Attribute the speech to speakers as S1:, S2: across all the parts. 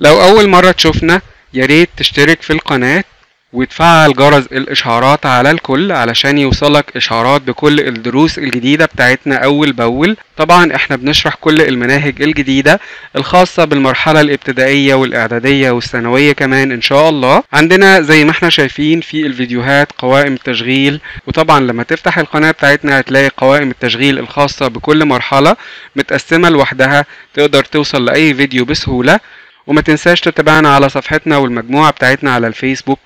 S1: لو أول مرة تشوفنا ياريت تشترك في القناة وتفعل جرس الإشعارات على الكل علشان يوصلك إشعارات بكل الدروس الجديدة بتاعتنا أول بأول. طبعا إحنا بنشرح كل المناهج الجديدة الخاصة بالمرحلة الإبتدائية والإعدادية والثانوية كمان إن شاء الله. عندنا زي ما إحنا شايفين في الفيديوهات قوائم التشغيل وطبعا لما تفتح القناة بتاعتنا هتلاقي قوائم التشغيل الخاصة بكل مرحلة متقسمة لوحدها. تقدر توصل لأي فيديو بسهولة. وما تنساش تتابعنا على صفحتنا والمجموعة بتاعتنا على الفيسبوك.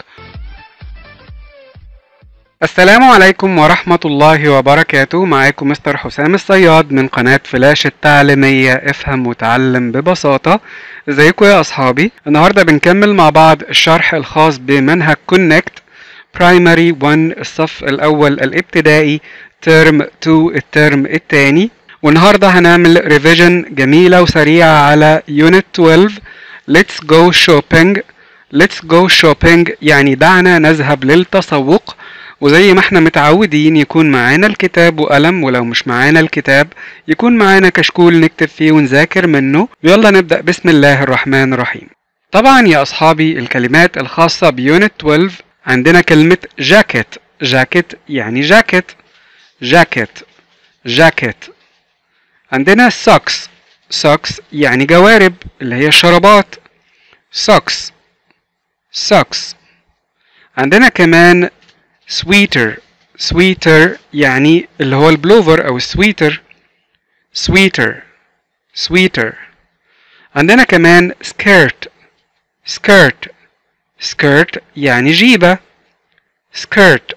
S1: السلام عليكم ورحمة الله وبركاته. معاكم مستر حسام الصياد من قناة فلاش التعليمية. افهم وتعلم ببساطة. ازيكم يا اصحابي؟ النهاردة بنكمل مع بعض الشرح الخاص بمنهج Connect Primary 1 الصف الأول الابتدائي. term 2 الترم الثاني. والنهاردة هنعمل revision جميلة وسريعة على unit 12 Let's go shopping. Let's go shopping. يعني دعنا نذهب للتسوق. وزي ما إحنا متعودين يكون معانا الكتاب وقلم ولو مش معانا الكتاب يكون معانا كشكول نكتب فيه ونذاكر منه. ويلا نبدأ. بسم الله الرحمن الرحيم. طبعا يا أصحابي الكلمات الخاصة ب unit 12 عندنا كلمة جاكيت. جاكيت يعني جاكيت. jacket. jacket. عندنا socks socks يعني جوارب اللي هي الشرابات. socks socks عندنا كمان sweater. sweater يعني اللي هو البلوفر أو السويتر. sweater. sweater. عندنا كمان skirt. skirt. skirt يعني جيبة. skirt.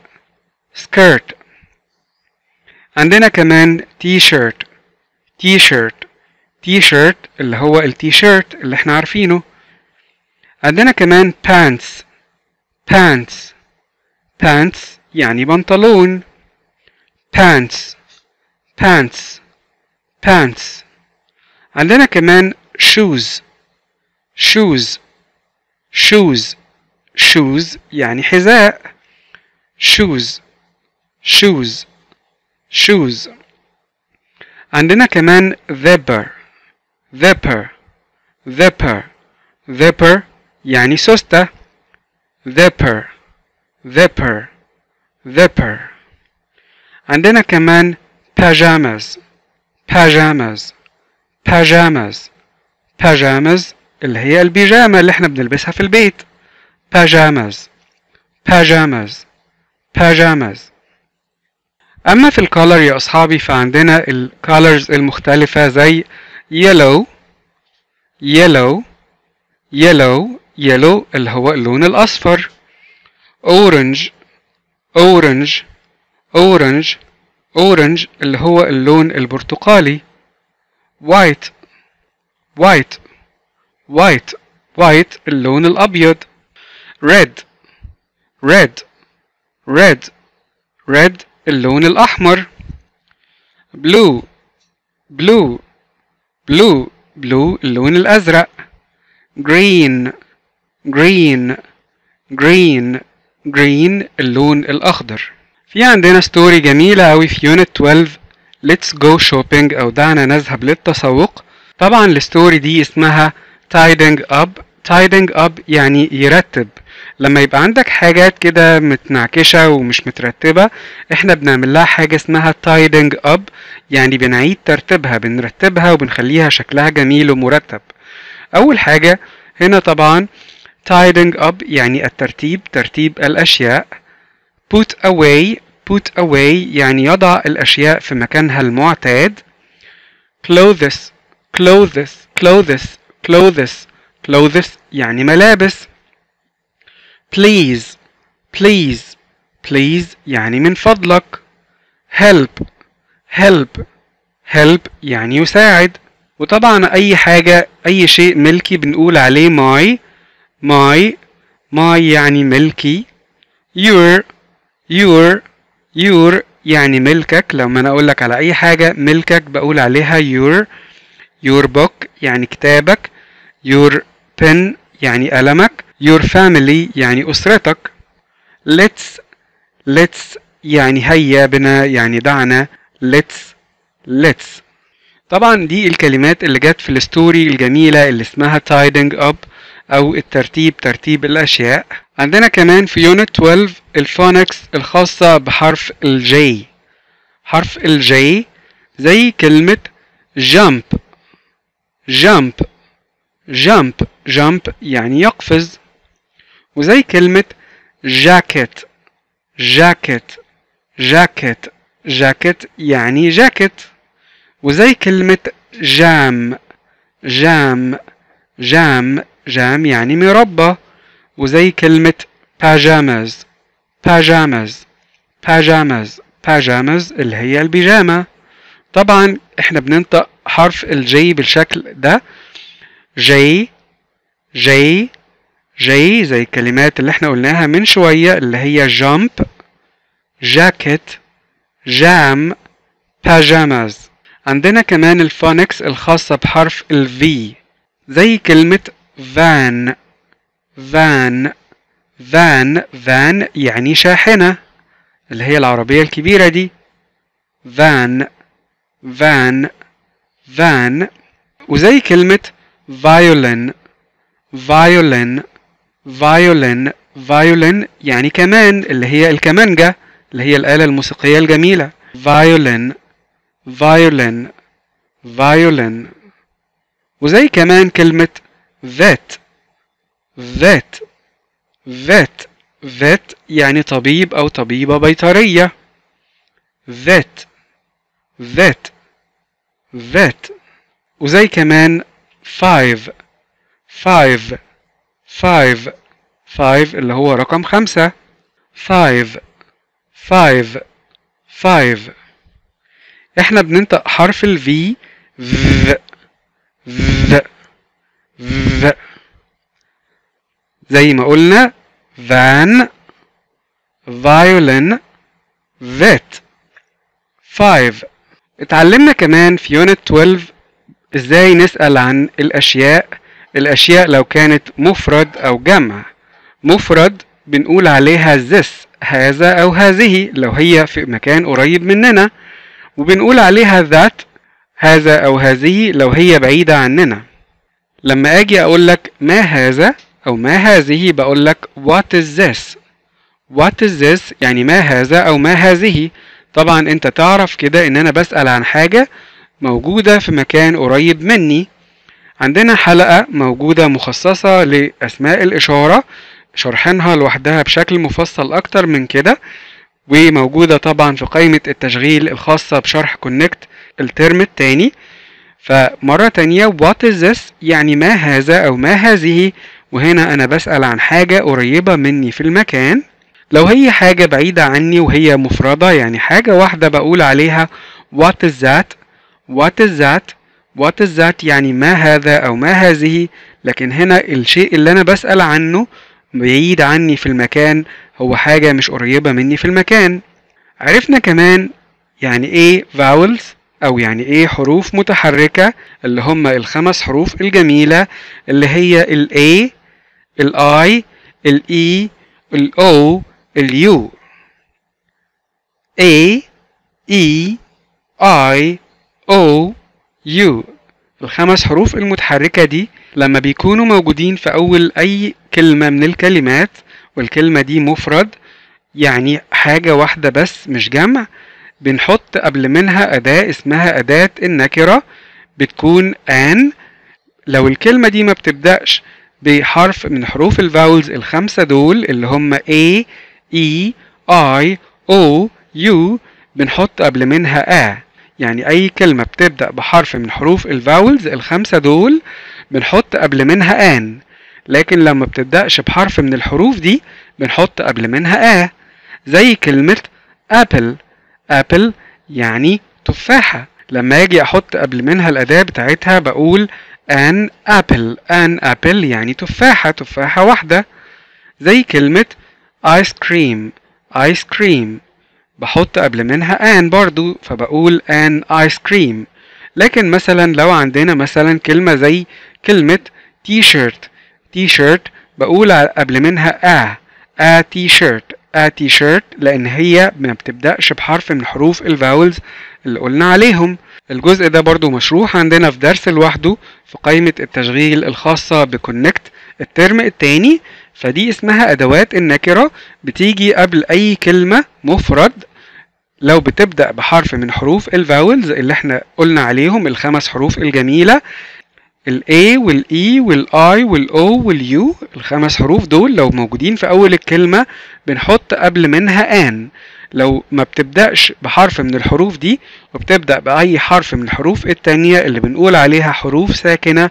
S1: skirt. عندنا كمان t-shirt. t-shirt. t-shirt اللي هو التي شيرت اللي إحنا عارفينه. عندنا كمان pants. pants. pants يعني بنطلون. pants. pants. pants. عندنا كمان shoes. shoes. shoes. shoes يعني حذاء. shoes. shoes. shoes. عندنا كمان zipper zipper zipper zipper يعني سوستة. Zipper zipper zipper عندنا كمان pajamas. Pajamas. Pajamas. Pajamas اللي هي البيجامة اللي إحنا بنلبسها في البيت. Pajamas. Pajamas. Pajamas. أما في الكولر يا أصحابي فعندنا الكولرز المختلفة زي yellow yellow yellow yellow اللي هو اللون الأصفر orange orange orange orange اللي هو اللون البرتقالي white white white white اللون الأبيض red red red red اللون الأحمر blue blue blue. Blue. اللون الأزرق. Green. Green. Green. Green. اللون الأخضر. في عندنا story جميلة أوي في unit 12 Let's go shopping أو دعنا نذهب للتسوق. طبعا ال story دي اسمها tidying up. Tidying up يعني يرتب. لما يبقى عندك حاجات كده متنعكشة ومش مترتبة إحنا بنعمل لها حاجة اسمها tidying up يعني بنعيد ترتيبها بنرتبها وبنخليها شكلها جميل ومرتب. أول حاجة هنا طبعا tidying up يعني الترتيب ترتيب الأشياء. put away put away يعني يضع الأشياء في مكانها المعتاد. clothes clothes clothes clothes clothes يعني ملابس. Please please please يعني من فضلك. Help help help يعني يساعد. وطبعا أي حاجة أي شيء ملكي بنقول عليه my my my يعني ملكي. Your your your يعني ملكك. لما أنا أقول لك على أي حاجة ملكك بقول عليها your your book يعني كتابك. Your pen يعني قلمك. Your family يعني أسرتك. Let's let's يعني هيا بنا يعني دعنا. Let's let's. طبعا دي الكلمات اللي جت في ال story الجميلة اللي اسمها tidying up أو الترتيب ترتيب الأشياء. عندنا كمان في unit 12 ال phonics الخاصة بحرف ال J. حرف ال J زي كلمة jump. Jump. Jump. Jump يعني يقفز. وزي كلمة jacket jacket jacket jacket يعني جاكيت. وزي كلمة جام. جام. جام. جام يعني مربى. وزي كلمة pajamas. pajamas. pajamas. pajamas اللي هي البيجامة. طبعا إحنا بننطق حرف الجي بالشكل ده. J. J. J زي الكلمات اللي إحنا قلناها من شوية اللي هي jump jacket jam pajamas عندنا كمان ال phonics الخاصة بحرف ال V زي كلمة van van van van يعني شاحنة اللي هي العربية الكبيرة دي. van van van وزي كلمة violin violin. Violin. Violin يعني كمان اللي هي الكمانجة اللي هي الآلة الموسيقية الجميلة. Violin. Violin. Violin. وزي كمان كلمة vet. Vet. Vet. Vet يعني طبيب أو طبيبة بيطرية. Vet. Vet. Vet. وزي كمان five. Five. Five five اللي هو رقم خمسة. five five five. إحنا بننطق حرف ال V. V v v. زي ما قلنا van violin vet. five. اتعلمنا كمان في يونت 12 إزاي نسأل عن الأشياء الأشياء لو كانت مفرد أو جمع. مفرد بنقول عليها this هذا أو هذه لو هي في مكان قريب مننا. وبنقول عليها ذات هذا أو هذه لو هي بعيدة عننا. لما أجي أقول لك ما هذا أو ما هذه بقول لك what is this what is this يعني ما هذا أو ما هذه. طبعا أنت تعرف كده إن أنا بسأل عن حاجة موجودة في مكان قريب مني. عندنا حلقة موجودة مخصصة لأسماء الإشارة شرحناها لوحدها بشكل مفصل أكتر من كده وموجودة طبعا في قائمة التشغيل الخاصة بشرح كونكت الترم التاني فمرة تانية what is this يعني ما هذا أو ما هذه؟ وهنا أنا بسأل عن حاجة قريبة مني في المكان. لو هي حاجة بعيدة عني وهي مفردة يعني حاجة واحدة بقول عليها what is that what is that what is that? يعني ما هذا أو ما هذه. لكن هنا الشيء اللي أنا بسأل عنه بعيد عني في المكان هو حاجة مش قريبة مني في المكان. عرفنا كمان يعني إيه vowels أو يعني إيه حروف متحركة اللي هم الخمس حروف الجميلة اللي هي ال A ال I ال E ال O ال U. A E I O U الخمس حروف المتحركة دي لما بيكونوا موجودين في أول أي كلمة من الكلمات والكلمة دي مفرد يعني حاجة واحدة بس مش جمع بنحط قبل منها أداة اسمها أداة النكرة بتكون an. لو الكلمة دي ما بتبدأش بحرف من حروف ال vowels الخمسة دول اللي هم A E I O U بنحط قبل منها a يعني أي كلمة بتبدأ بحرف من حروف ال vowels الخمسة دول بنحط قبل منها آن لكن لما بتبدأش بحرف من الحروف دي بنحط قبل منها آ زي كلمة أبل أبل يعني تفاحة. لما أجي أحط قبل منها الأداة بتاعتها بقول an apple. An apple يعني تفاحة تفاحة واحدة. زي كلمة ice cream. Ice cream. بحط قبل منها an برضو فبقول an ice cream. لكن مثلا لو عندنا مثلا كلمة زي كلمة t-shirt t-shirt بقول قبل منها a a t-shirt a t-shirt لأن هي ما بتبدأش بحرف من حروف ال vowels اللي قلنا عليهم. الجزء ده برضو مشروح عندنا في درس لوحده في قائمة التشغيل الخاصة ب Connect الترم التاني فدي اسمها أدوات النكرة بتيجي قبل أي كلمة مفرد. لو بتبدأ بحرف من حروف الفاولز اللي إحنا قلنا عليهم الخمس حروف الجميلة ال A وال E وال I وال O وال U الخمس حروف دول لو موجودين في أول الكلمة بنحط قبل منها an. لو ما بتبدأش بحرف من الحروف دي وبتبدأ بأي حرف من الحروف التانية اللي بنقول عليها حروف ساكنة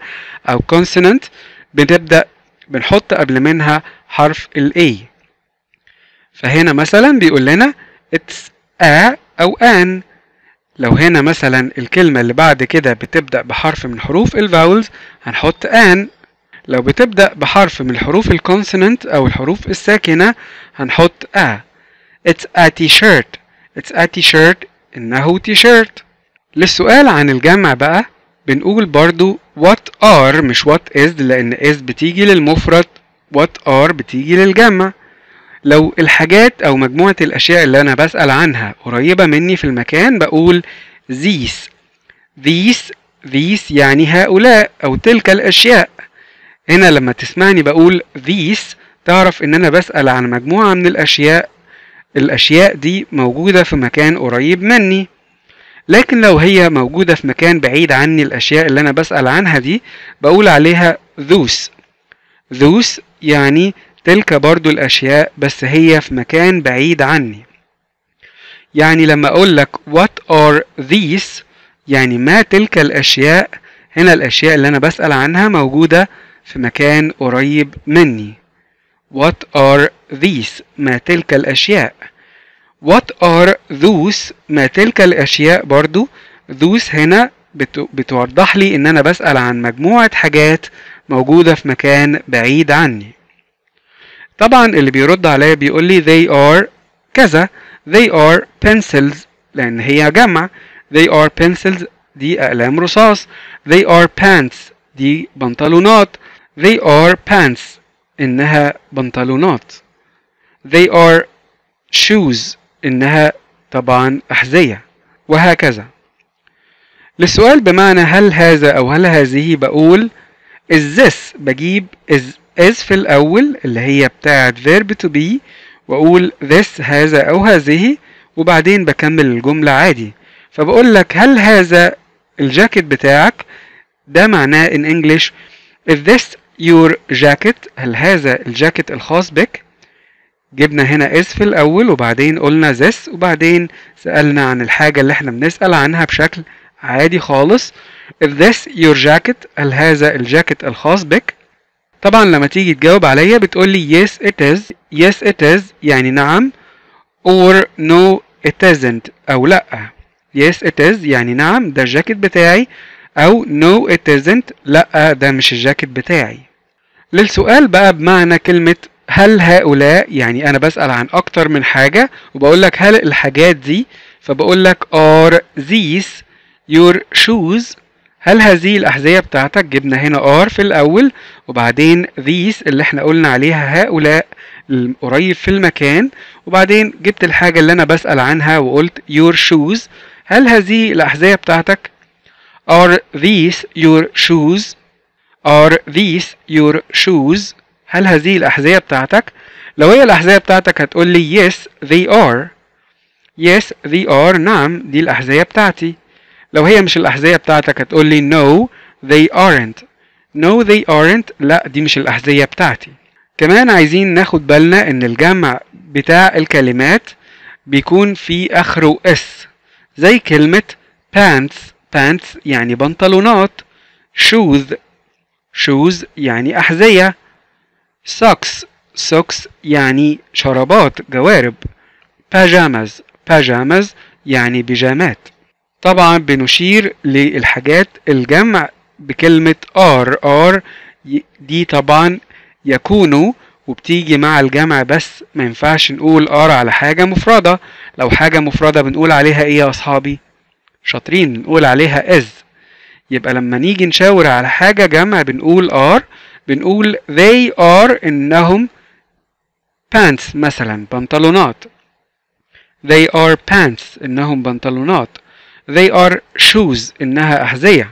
S1: أو consonant بنبدأ بنحط قبل منها حرف ال A. فهنا مثلا بيقول لنا it's a أو an. لو هنا مثلا الكلمة اللي بعد كده بتبدأ بحرف من حروف ال vowels هنحط an. لو بتبدأ بحرف من الحروف ال consonant أو الحروف الساكنة هنحط a. It's a t-shirt. It's a t-shirt إنه تيشيرت للسؤال عن الجمع بقى بنقول برضو what are مش what is لأن is بتيجي للمفرد what are بتيجي للجمع. لو الحاجات أو مجموعة الأشياء اللي أنا بسأل عنها قريبة مني في المكان بقول these. These these يعني هؤلاء أو تلك الأشياء. هنا لما تسمعني بقول these تعرف إن أنا بسأل عن مجموعة من الأشياء. الأشياء دي موجودة في مكان قريب مني. لكن لو هي موجودة في مكان بعيد عني الأشياء اللي أنا بسأل عنها دي بقول عليها those those يعني تلك برضو الأشياء بس هي في مكان بعيد عني. يعني لما أقول لك what are these يعني ما تلك الأشياء هنا الأشياء اللي أنا بسأل عنها موجودة في مكان قريب مني. what are these ما تلك الأشياء. What are those? ما تلك الأشياء برضو. Those هنا بت... بتوضح لي إن أنا بسأل عن مجموعة حاجات موجودة في مكان بعيد عني. طبعا اللي بيرد عليا بيقول لي they are كذا. They are pencils لأن هي جمع. They are pencils دي أقلام رصاص. They are pants دي بنطلونات. They are pants إنها بنطلونات. They are shoes إنها طبعا أحذية. وهكذا. للسؤال بمعنى هل هذا أو هل هذه بقول is this بجيب is is في الأول اللي هي بتاعة verb to be وأقول this هذا أو هذه وبعدين بكمل الجملة عادي. فبقول لك هل هذا الجاكيت بتاعك ده معناه in English is this your jacket هل هذا الجاكيت الخاص بك؟ جبنا هنا is في الأول وبعدين قلنا this وبعدين سألنا عن الحاجة اللي إحنا بنسأل عنها بشكل عادي خالص. Is this your jacket هل هذا الجاكيت الخاص بك؟ طبعا لما تيجي تجاوب عليا بتقول لي yes it is yes it is يعني نعم or no it isn't أو لأ. Yes it is يعني نعم ده الجاكيت بتاعي أو no it isn't لأ ده مش الجاكيت بتاعي. للسؤال بقى بمعنى كلمة هل هؤلاء يعني أنا بسأل عن أكتر من حاجة وبقول لك هل الحاجات دي فبقول لك are these your shoes هل هذه الأحذية بتاعتك؟ جبنا هنا are في الأول وبعدين these اللي إحنا قلنا عليها هؤلاء قريب في المكان وبعدين جبت الحاجة اللي أنا بسأل عنها وقلت your shoes. هل هذه الأحذية بتاعتك؟ are these your shoes are these your shoes هل هذه الأحذية بتاعتك؟ لو هي الأحذية بتاعتك هتقول لي yes they are. Yes they are. نعم دي الأحذية بتاعتي. لو هي مش الأحذية بتاعتك هتقول لي no they aren't. No they aren't. لا دي مش الأحذية بتاعتي. كمان عايزين ناخد بالنا إن الجمع بتاع الكلمات بيكون في آخره اس زي كلمة pants. Pants يعني بنطلونات. Shoes. Shoes يعني أحذية. Socks socks يعني شرابات جوارب pajamas pajamas يعني بيجامات طبعا بنشير للحاجات الجمع بكلمة are are دي طبعا يكونوا وبتيجي مع الجمع بس ما ينفعش نقول are على حاجة مفردة. لو حاجة مفردة بنقول عليها إيه يا أصحابي؟ شاطرين بنقول عليها is يبقى لما نيجي نشاور على حاجة جمع بنقول are بنقول they are إنهم pants مثلا بنطلونات. they are pants إنهم بنطلونات. they are shoes إنها احذية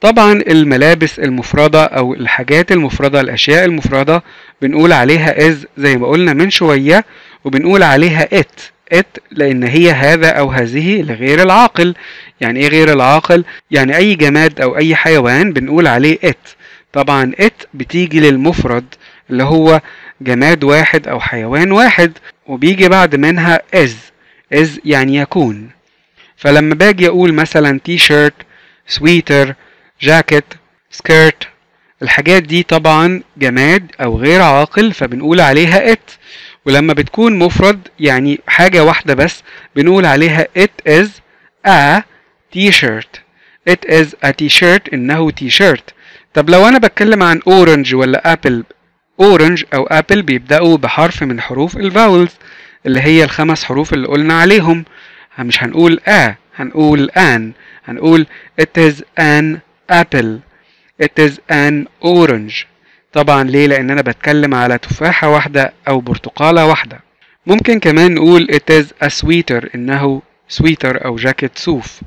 S1: طبعا الملابس المفردة أو الحاجات المفردة الأشياء المفردة بنقول عليها is زي ما قلنا من شوية وبنقول عليها it. it لأن هي هذا أو هذه لغير العاقل. يعني إيه غير العاقل؟ يعني أي جماد أو أي حيوان بنقول عليه it. طبعا it بتيجي للمفرد اللي هو جماد واحد أو حيوان واحد وبيجي بعد منها is. is يعني يكون. فلما باجي أقول مثلا تي شيرت سويتر jacket skirt الحاجات دي طبعا جماد أو غير عاقل فبنقول عليها it. ولما بتكون مفرد يعني حاجة واحدة بس بنقول عليها it is a t-shirt. it is a t-shirt إنه t-shirt. طب لو أنا بتكلم عن orange ولا apple orange أو apple بيبدأوا بحرف من حروف ال vowels اللي هي الخمس حروف اللي قلنا عليهم. مش هنقول a هنقول an هنقول it is an apple it is an orange. طبعا ليه؟ لأن أنا بتكلم على تفاحة واحدة أو برتقالة واحدة. ممكن كمان نقول it is a sweater إنه سويتر أو جاكيت صوف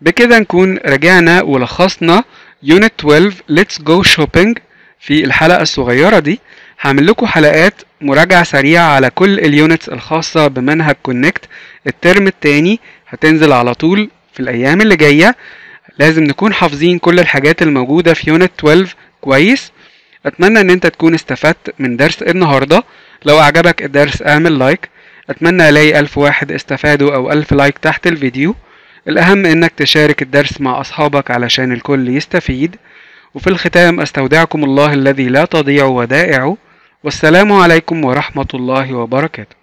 S1: بكده نكون رجعنا ولخصنا unit 12 let's go shopping. في الحلقة الصغيرة دي هعمل لكم حلقات مراجعة سريعة على كل ال units الخاصة بمنهج Connect الترم التاني هتنزل على طول في الأيام اللي جاية. لازم نكون حافظين كل الحاجات الموجودة في unit 12 كويس. أتمنى إن أنت تكون استفدت من درس النهاردة. لو أعجبك الدرس اعمل like أتمنى ألاقي ألف واحد استفادوا أو ألف like تحت الفيديو. الأهم إنك تشارك الدرس مع أصحابك علشان الكل يستفيد. وفي الختام أستودعكم الله الذي لا تضيع ودائعه. والسلام عليكم ورحمة الله وبركاته.